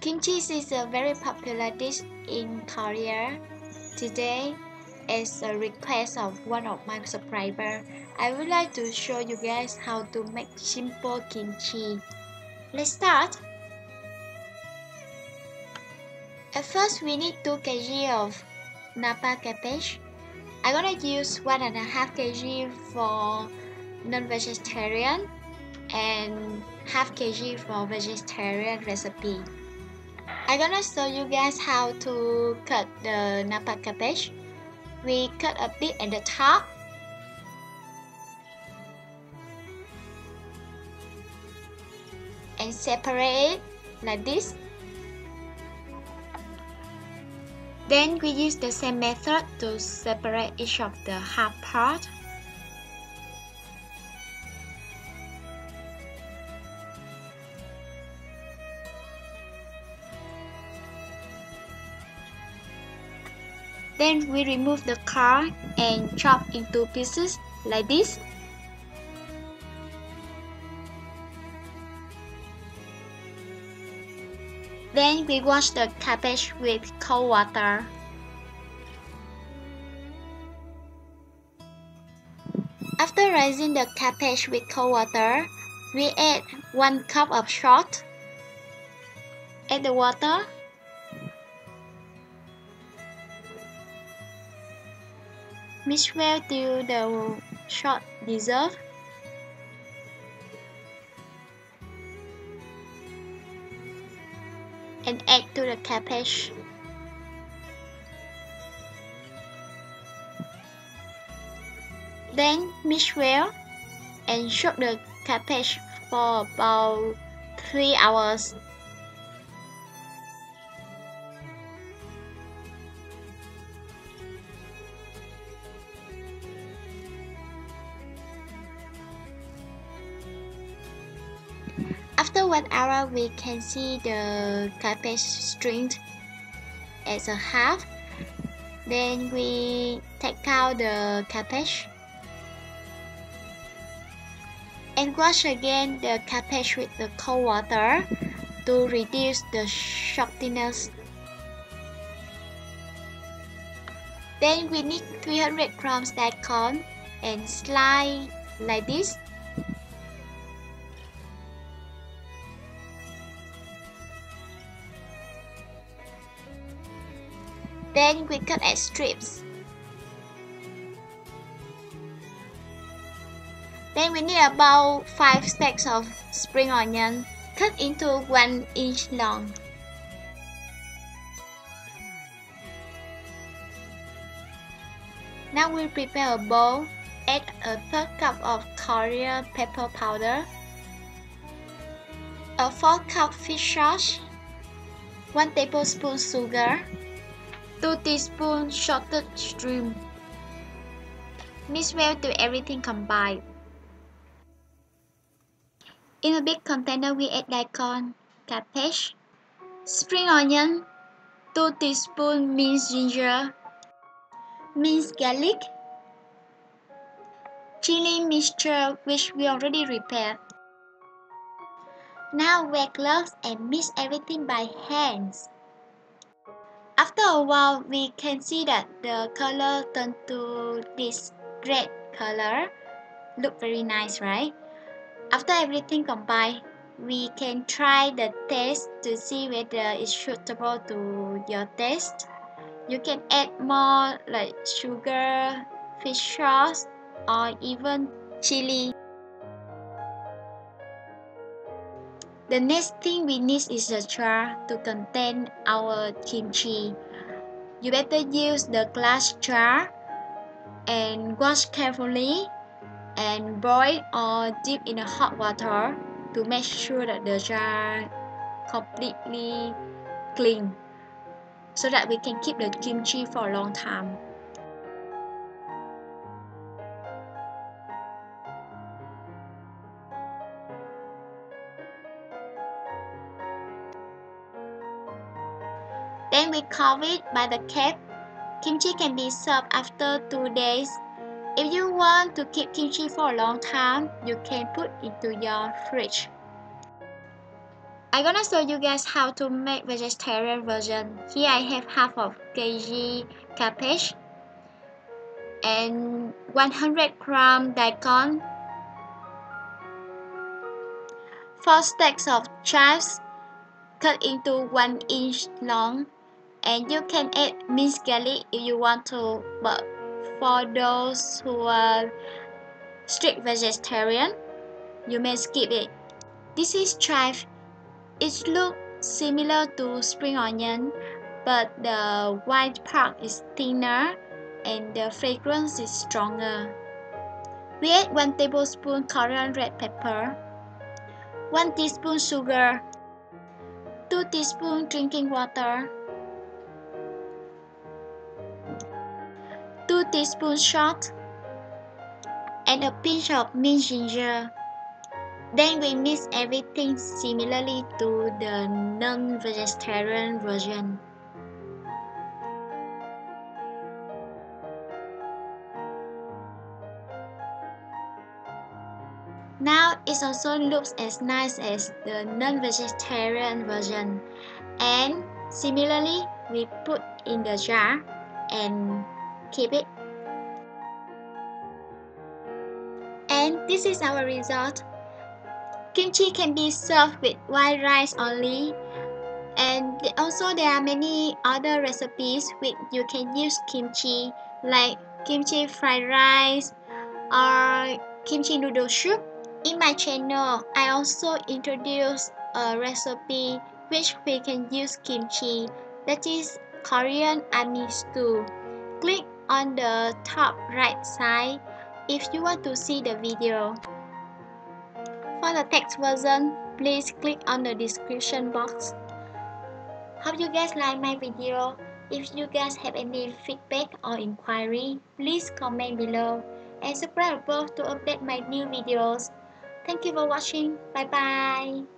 Kimchi is a very popular dish in Korea. Today, as a request of one of my subscribers, I would like to show you guys how to make simple kimchi. Let's start. At first, we need 2 kg of Napa cabbage. I'm gonna use 1.5 kg for non-vegetarian and half kg for vegetarian recipe. I'm gonna show you guys how to cut the Napa cabbage. We cut a bit at the top. And separate it like this. Then we use the same method to separate each of the half part. Then we remove the car and chop into pieces like this. Then we wash the cabbage with cold water. After rinsing the cabbage with cold water, we add 1 cup of salt. Add the water Mix well till the salt dissolve. And add to the cabbage. Then mix well and soak the cabbage for about 3 hours. After one hour, we can see the cabbage stringed as a half. Then we take out the cabbage and wash again the cabbage with the cold water to reduce the saltiness. Then we need 300 grams of daikon and slice like this. Then we cut at strips. Then we need about 5 stacks of spring onion cut into 1 inch long. Now we prepare a bowl. Add a third cup of Korean red pepper powder, a 4 cup fish sauce, 1 tablespoon sugar, 2 teaspoons salted shrimp. Mix well till everything combined. In a big container, we add daikon, cabbage, spring onion, 2 teaspoons minced ginger, minced garlic, chili mixture which we already prepared. Now wear gloves and mix everything by hands. After a while, we can see that the color turned to this red color. Look very nice, right? After everything combined, we can try the taste to see whether it's suitable to your taste. You can add more like sugar, fish sauce, or even chili. The next thing we need is a jar to contain our kimchi. You better use the glass jar and wash carefully and boil or dip in a hot water to make sure that the jar completely clean so that we can keep the kimchi for a long time. Then we cover it by the cap kimchi can be served after 2 days. If you want to keep kimchi for a long time, you can put it into your fridge. I'm gonna show you guys how to make vegetarian version. Here I have half of kg cabbage and 100 gram daikon, 4 stacks of chives cut into 1 inch long and you can add minced garlic if you want to but for those who are strict vegetarian you may skip it. This is chive it looks similar to spring onion, but the white part is thinner and the fragrance is stronger. We add 1 tablespoon Korean red pepper, 1 teaspoon sugar, 2 teaspoon drinking water, 2 teaspoon salt, and a pinch of minced ginger. Then we mix everything similarly to the non-vegetarian version. Now it also looks as nice as the non-vegetarian version and similarly we put in the jar and keep it. This is our result. Kimchi can be served with white rice only. And also there are many other recipes which you can use kimchi like kimchi fried rice or kimchi noodle soup. In my channel, I also introduce a recipe which we can use kimchi that is Korean army stew. Click on the top right side if you want to see the video. For the text version, please click on the description box. Hope you guys like my video. If you guys have any feedback or inquiry, please comment below and subscribe above to update my new videos. Thank you for watching. Bye bye.